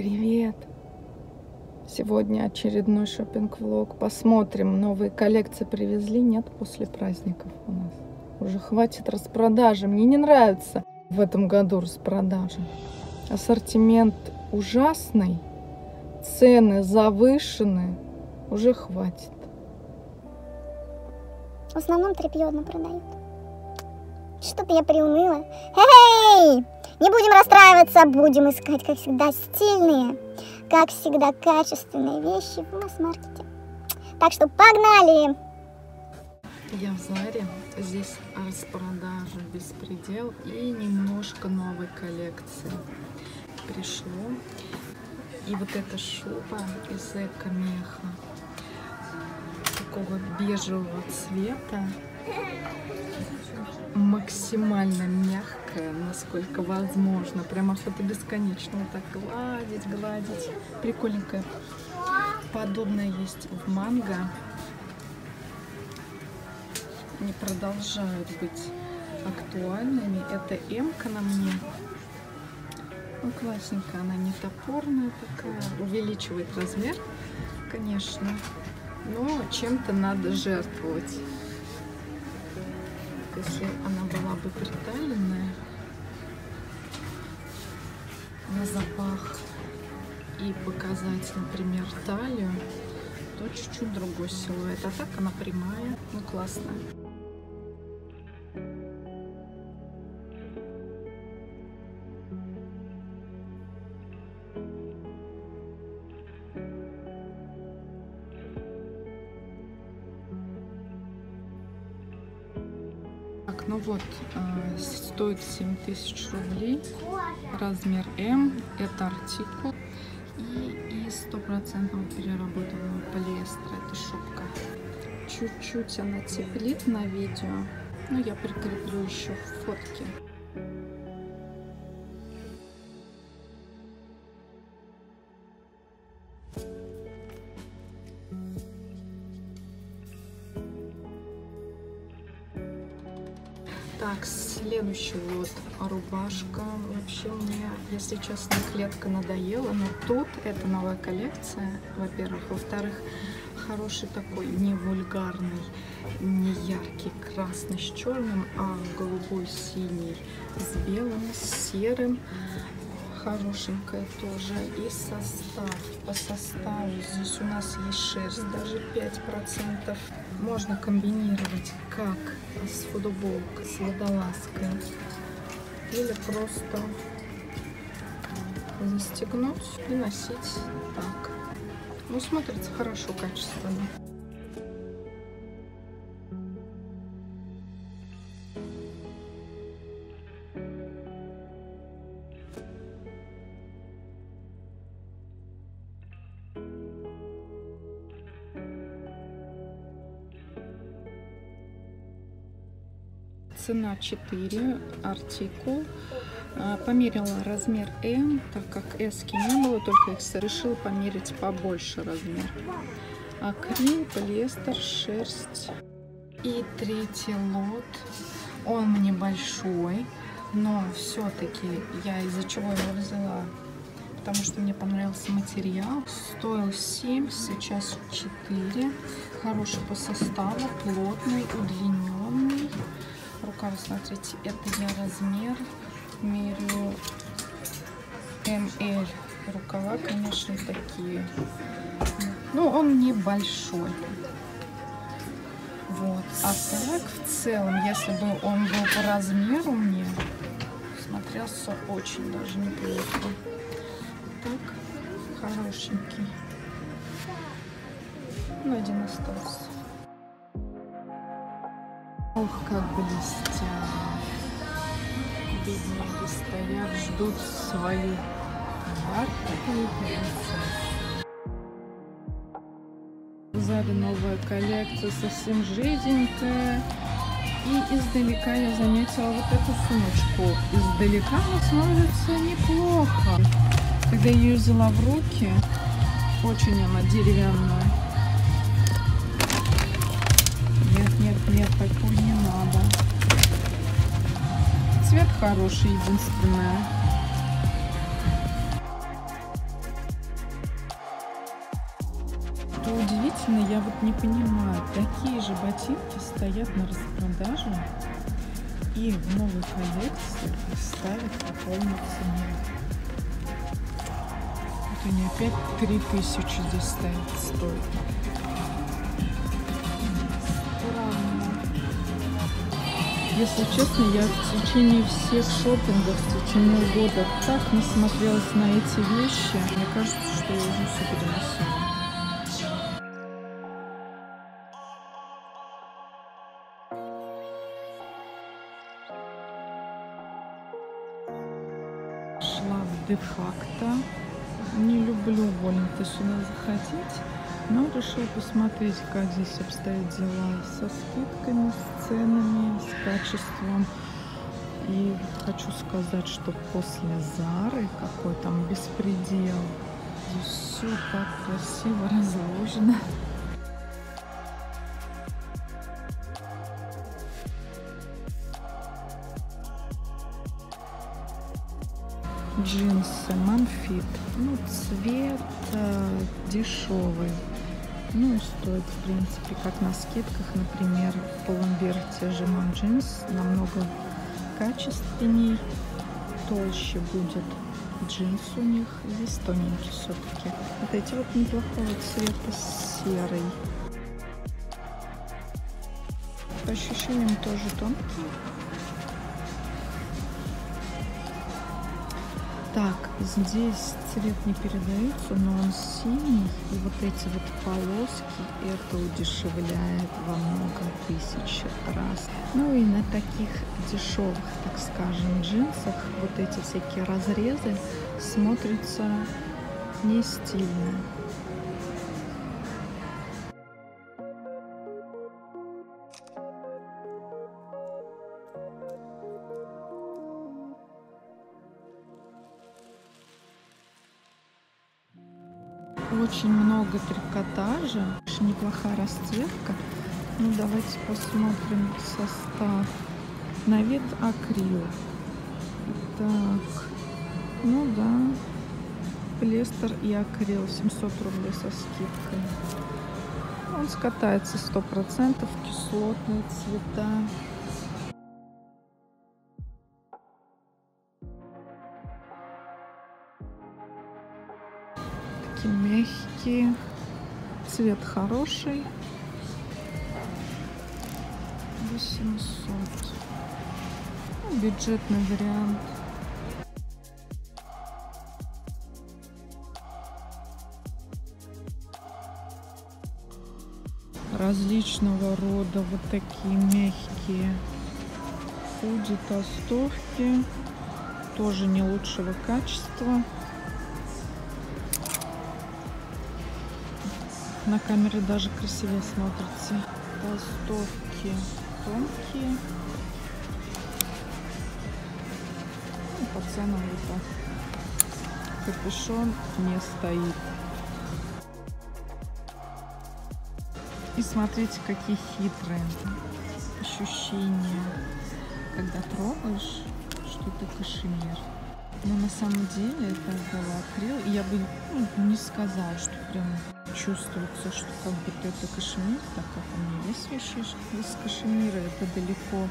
Привет! Сегодня очередной шопинг-влог. Посмотрим, новые коллекции привезли, нет, после праздников у нас. Уже хватит распродажи. Мне не нравится в этом году распродажи. Ассортимент ужасный, цены завышены. Уже хватит. В основном тряпье одно продают. Что-то я приуныла. Эй! Не будем расстраиваться, будем искать, как всегда, стильные, как всегда, качественные вещи в масс-маркете. Так что погнали! Я в Заре. Здесь распродажа беспредел и немножко новой коллекции. Пришло. И вот эта шуба из эко-меха такого бежевого цвета максимально мягкая, насколько возможно. Прям охота бесконечно вот так гладить, гладить. Прикольненькая. Подобное есть в манго. Не продолжают быть актуальными. Это М-ка на мне. Ну, классненькая, она не топорная такая. Увеличивает размер, конечно. Но чем-то надо жертвовать если она была бы приталенная на запах и показать, например, талию, то чуть-чуть другой силуэт. А так она прямая, ну классная. Ну вот, э, стоит 7000 рублей, размер М, это артикул и из стопроцентного переработанного полиэстера, это шубка. Чуть-чуть она теплит на видео, но я прикреплю еще фотки. Так, следующий вот рубашка. Вообще мне, если честно, клетка надоела, но тут это новая коллекция, во-первых. Во-вторых, хороший такой, не вульгарный, не яркий красный с черным, а голубой, синий с белым, с серым. Хорошенькая тоже. И состав. По составу здесь у нас есть шерсть, даже 5% можно комбинировать как с футболкой, с водолазкой. Или просто застегнуть и носить так. Ну, смотрится хорошо, качественно. Цена 4, артикул. А, померила размер М, так как S не было, только X решила померить побольше размер. Акрил, полиэстер, шерсть. И третий лот. Он небольшой, но все-таки я из-за чего его взяла? Потому что мне понравился материал. Стоил 7, сейчас 4. Хороший по составу, плотный, удлиненный рукав, смотрите, это я размер мерю МЛ. Рукава, конечно, такие. Ну, он небольшой. Вот. А так, в целом, если бы он был по размеру мне, смотрелся очень даже неплохо. Так, хорошенький. Ну, один остался. Ох, как блестят. Бедняги стоят, ждут свою варку. В зале новая коллекция, совсем жиденькая. И издалека я заметила вот эту сумочку. Издалека она смотрится неплохо. Когда я ее взяла в руки, очень она деревянная. нет, нет, такой не надо. Цвет хороший, единственное. Что удивительно, я вот не понимаю, такие же ботинки стоят на распродаже и в новой коллекции ставят по полной цене. Вот они опять 3000 здесь стоят, стоят. Если честно, я в течение всех шопингов, в течение года так насмотрелась на эти вещи. Мне кажется, что я уже все переносила. Шла в де-факто. Не люблю больно-то сюда заходить. Но решил посмотреть, как здесь обстоят дела со скидками, с ценами, с качеством. И хочу сказать, что после Зары какой там беспредел. Здесь все так красиво разложено. Джинсы Манфит. Ну, цвет э, дешевый. Ну и стоит, в принципе, как на скидках, например, в те же Mom Jeans намного качественней, толще будет джинс у них, здесь тоненький все-таки. Вот эти вот неплохого цвета серый. По ощущениям тоже тонкие. Так, здесь цвет не передается, но он синий. И вот эти вот полоски, это удешевляет во много тысяч раз. Ну и на таких дешевых, так скажем, джинсах вот эти всякие разрезы смотрятся не стильно. Очень много трикотажа, неплохая расцветка. Ну, давайте посмотрим состав. На вид акрил. Так, ну да, полиэстер и акрил 700 рублей со скидкой. Он скатается 100%, кислотные цвета. Такие мягкие. Цвет хороший. 800. Ну, бюджетный вариант. различного рода вот такие мягкие худи толстовки тоже не лучшего качества на камере даже красивее смотрится толстовки тонкие ну, по ценам так капюшон не стоит И смотрите, какие хитрые ощущения, когда трогаешь, что это кашемир. Но на самом деле это было акрил. И я бы ну, не сказала, что прям чувствуется, что как будто это кашемир, так как у меня есть вещи из кашемира. Это далеко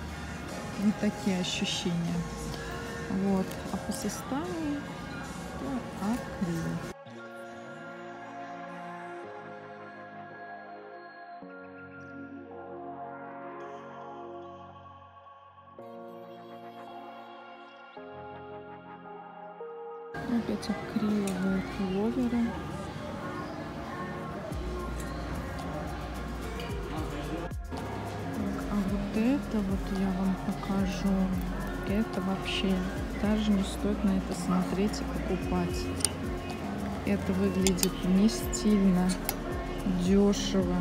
не такие ощущения. Вот. А по составу это акрил. Опять акриловые пуловеры. Это вот я вам покажу. Это вообще даже не стоит на это смотреть и покупать. Это выглядит не стильно, дешево.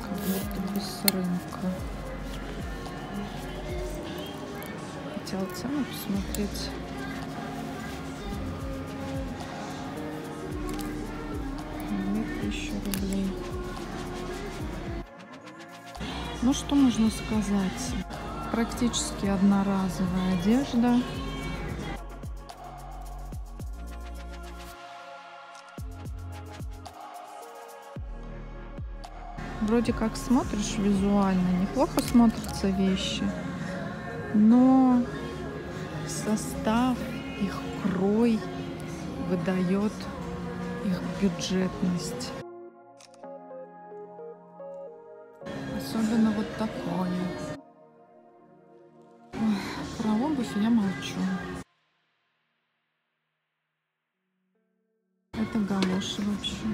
Как будто бы с рынка. хотела цену посмотреть. Что можно сказать? Практически одноразовая одежда. Вроде как смотришь визуально, неплохо смотрятся вещи, но состав, их крой выдает их бюджетность. Молчу. Это галоши вообще.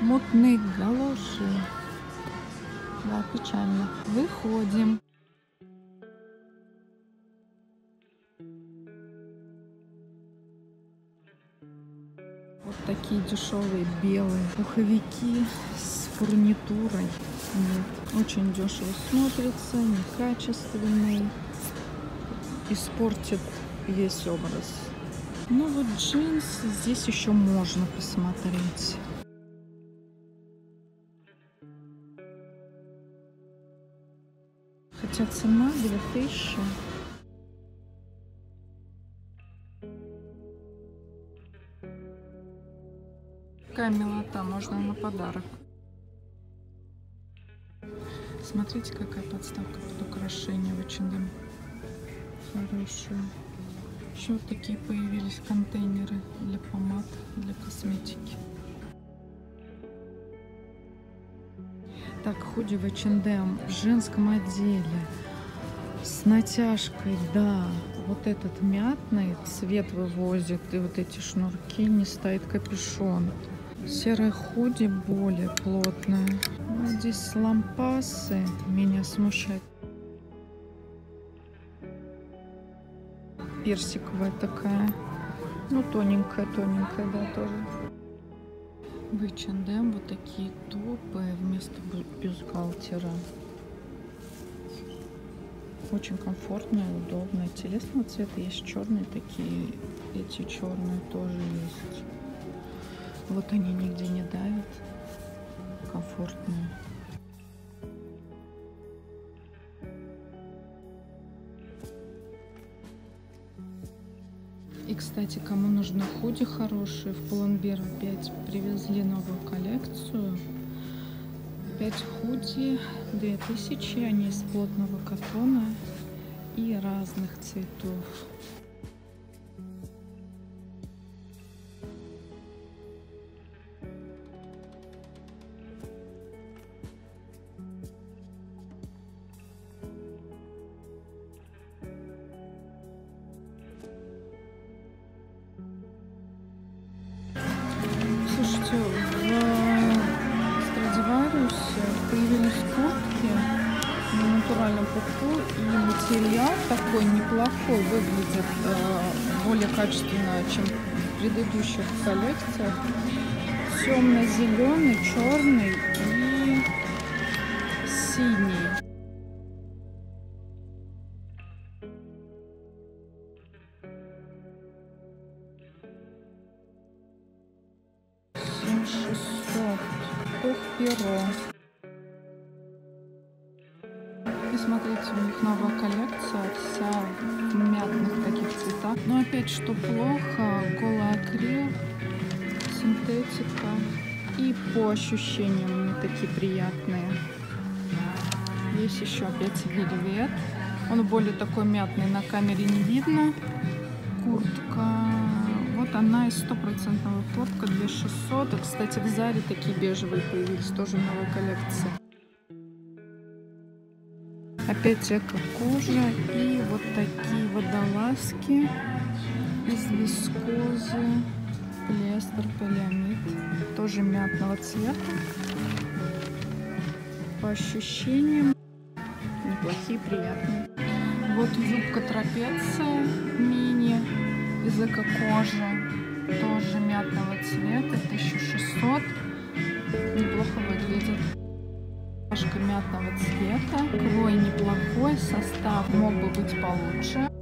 Мутные галоши. Да, печально. Выходим. Вот такие дешевые белые пуховики с фурнитурой. Нет, очень дешево смотрится, некачественный. Испортит весь образ. Ну вот джинсы здесь еще можно посмотреть. Хотя цена 2000. Какая милота, можно на подарок. Смотрите, какая подставка под украшение в H&M. Хорошая. Еще вот такие появились контейнеры для помад, для косметики. Так, худи в H&M в женском отделе с натяжкой, да. Вот этот мятный цвет вывозит, и вот эти шнурки, не стоит капюшон. Серое худи более плотное. Здесь лампасы меня смущают. Персиковая такая. Ну, тоненькая, тоненькая, да, тоже. В H&M вот такие топы вместо бюстгальтера. Очень комфортные, удобные. Телесного цвета есть черные такие. Эти черные тоже есть. Вот они нигде не давят. Комфортные. Кстати, кому нужно худи хорошие, в Пуланбер опять привезли новую коллекцию. 5 худи, 2000, они из плотного катона и разных цветов. И материал такой неплохой, выглядит э, более качественно, чем в предыдущих коллекциях. Темно-зеленый, черный и синий. Опять, что плохо, голый акрил, синтетика. И по ощущениям не такие приятные. Есть еще опять вельвет. Он более такой мятный, на камере не видно. Куртка. Вот она из стопроцентного хлопка 2600. И, кстати, в Заре такие бежевые появились, тоже новая коллекция. Опять эко-кожа и вот такие водолазки из вискозы, полиэстер, полиамид, тоже мятного цвета. По ощущениям неплохие, приятные. Вот юбка трапеция мини из эко-кожи, тоже мятного цвета, 1600, неплохо выглядит. Рубашка мятного цвета, крой неплохой, состав мог бы быть получше.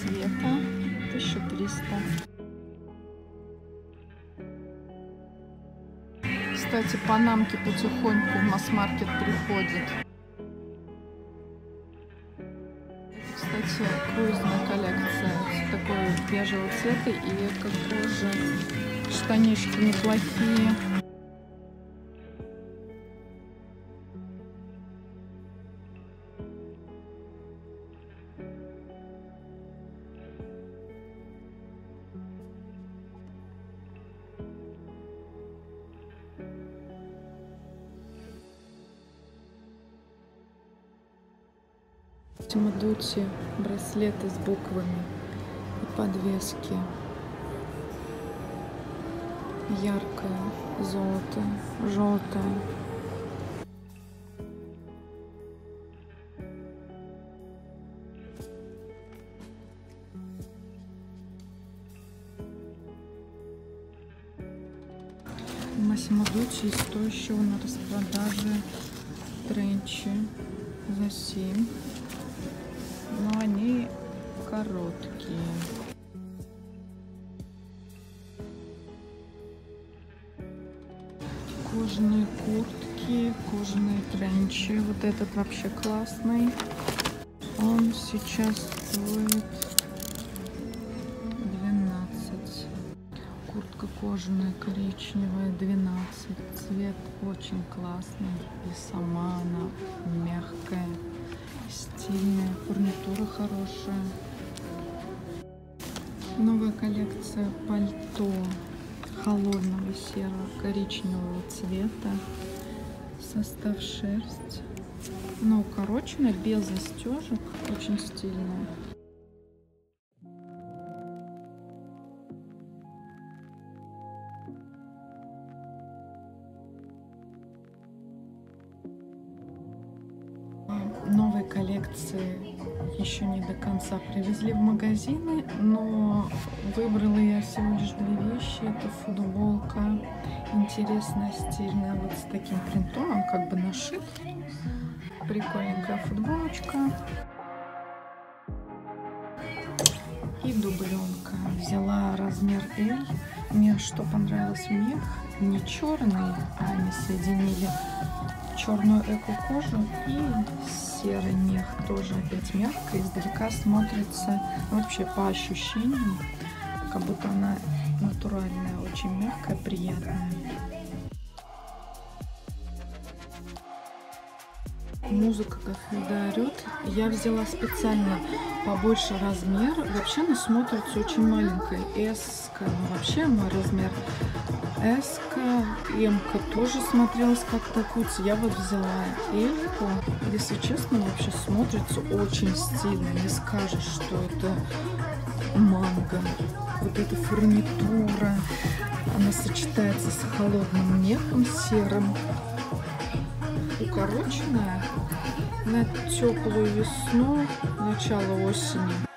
Цвета, 1300. Кстати, панамки потихоньку в масс-маркет приходят. Кстати, круизная коллекция. Такой бежевого цвета и как тоже штанишки неплохие. Тимадучи, браслеты с буквами и подвески. Яркое, золотое, желтое. Массимо Дуччи стоящего на распродаже тренчи за 7 но они короткие. Кожаные куртки, кожаные тренчи. Вот этот вообще классный. Он сейчас стоит 12. Куртка кожаная, коричневая, 12. Цвет очень классный. И сама она мягкая стильная, фурнитура хорошая. Новая коллекция пальто холодного серого коричневого цвета. Состав шерсть. Но укороченная, без застежек. Очень стильная. Привезли в магазины, но выбрала я всего лишь две вещи. Это футболка интересная, стильная, вот с таким принтом, как бы нашит. Прикольненькая футболочка. И дубленка. Взяла размер L. Мне что понравилось мех, не черный, а они соединили черную эко-кожу и серый мех тоже опять мягко, издалека смотрится вообще по ощущениям, как будто она натуральная, очень мягкая, приятная. Музыка, как всегда, орет. Я взяла специально побольше размер. Вообще она смотрится очень маленькая. S, ну вообще мой размер S, M тоже смотрелась как-то куц. Я вот взяла L. Если честно, вообще смотрится очень стильно. Не скажешь, что это манго. Вот эта фурнитура. Она сочетается с холодным мехом серым. Укороченная на теплую весну, начало осени.